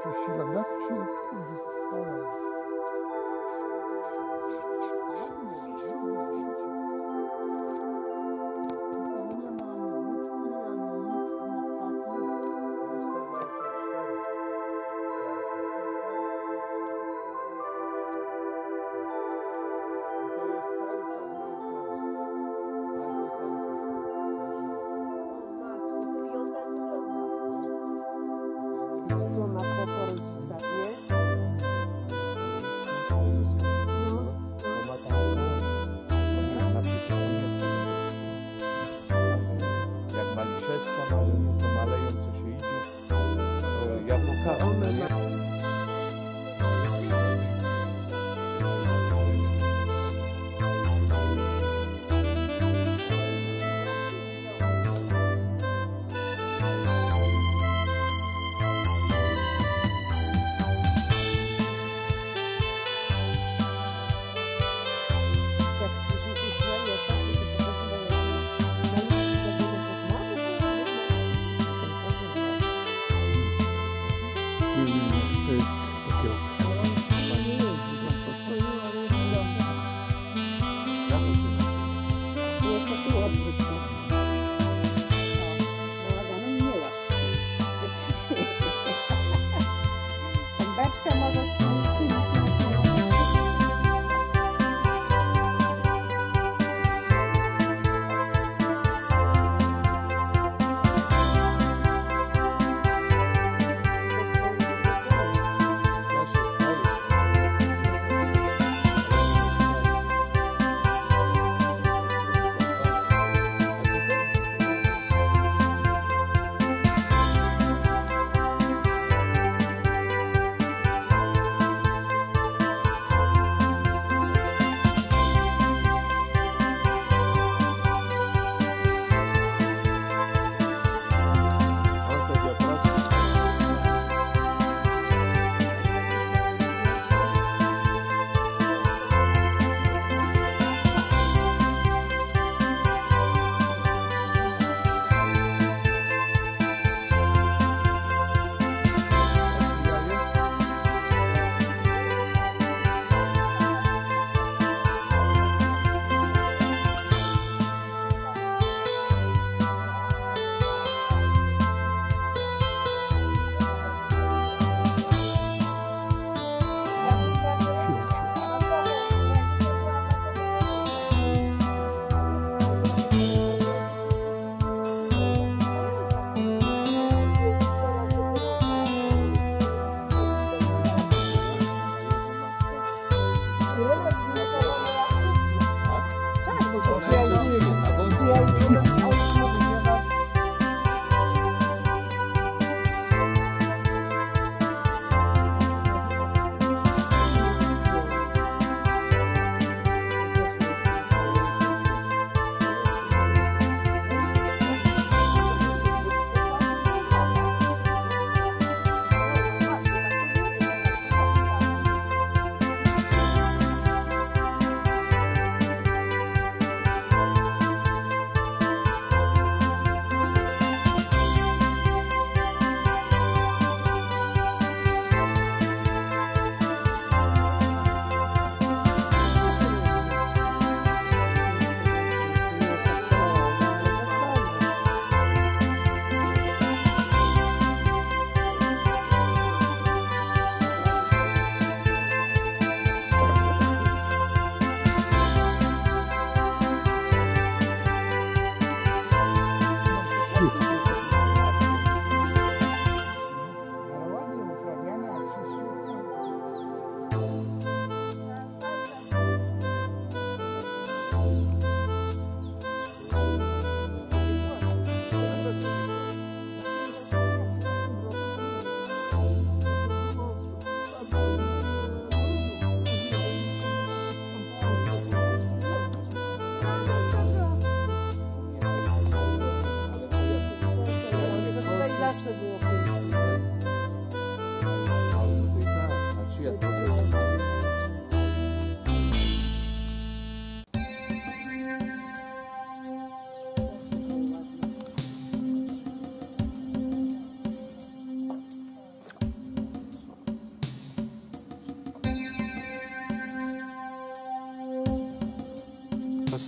prześcigam. Jak się kurde, Żona Jak maliczewska maleją, to maleją, co się idzie. To ja pokażę. 수가 없었죠.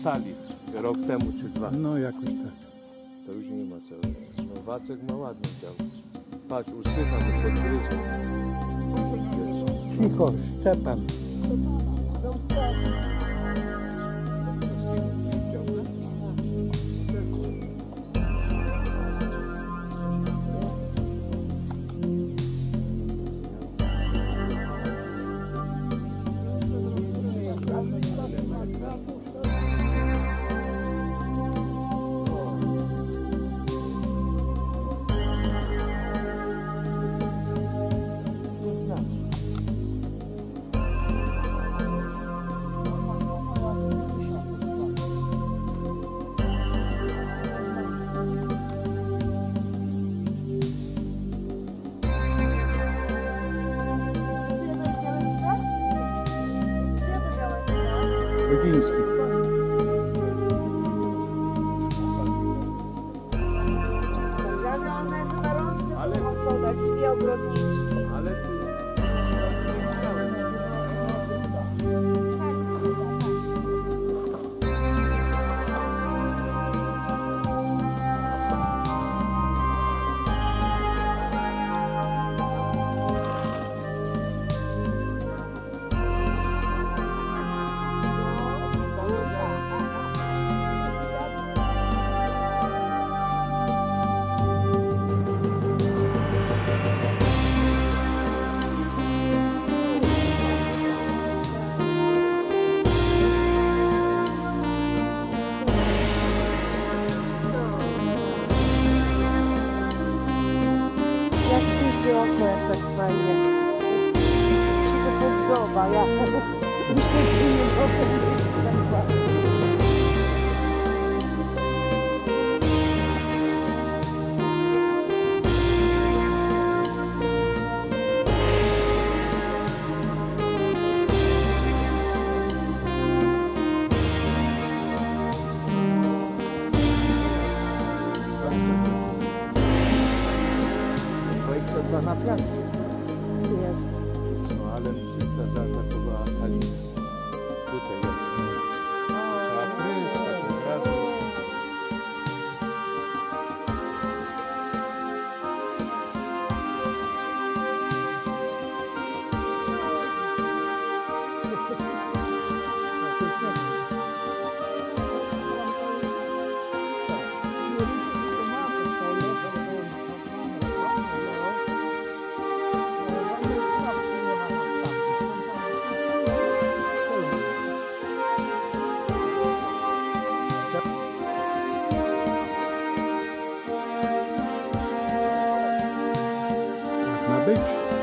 Stali rok temu czy dwa. No jakoś tak. To już nie ma co. No Wacek ma ładny dział. Patrz, usycha mu podgryzie. Cicho, Szczepan. Baginski. Jest. No ale mszyca zaatakowała Kalinę. Tutaj jest. Trzeba Tak ma być.